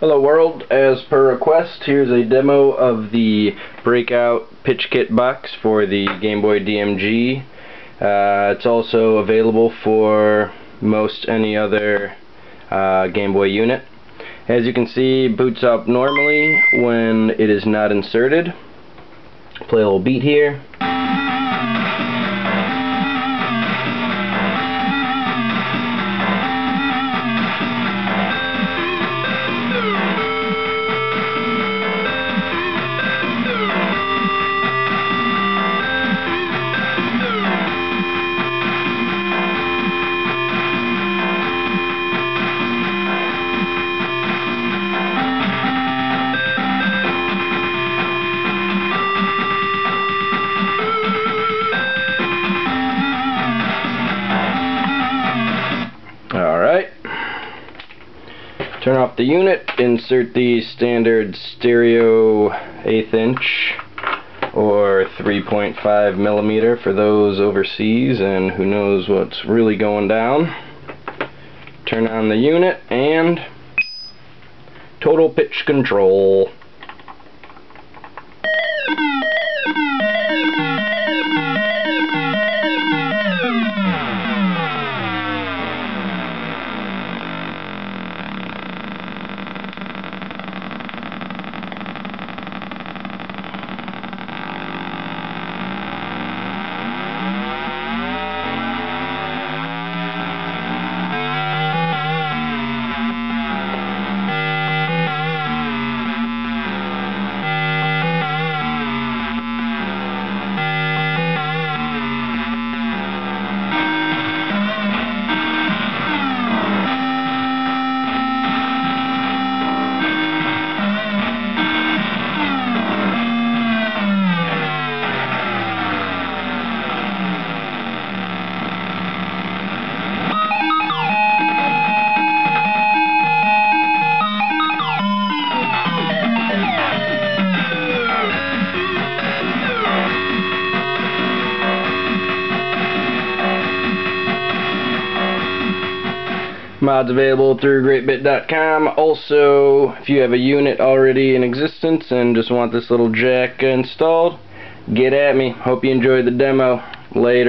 Hello world, as per request, here's a demo of the Breakout Pitch Kit box for the Game Boy DMG. Uh, it's also available for most any other uh, Game Boy unit. As you can see, boots up normally when it is not inserted. Play a little beat here. Turn off the unit, insert the standard stereo eighth inch or 3.5 millimeter for those overseas and who knows what's really going down. Turn on the unit and total pitch control. Mods available through greightbit.com. Also, if you have a unit already in existence and just want this little jack installed, get at me. Hope you enjoyed the demo. Later.